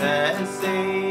that same.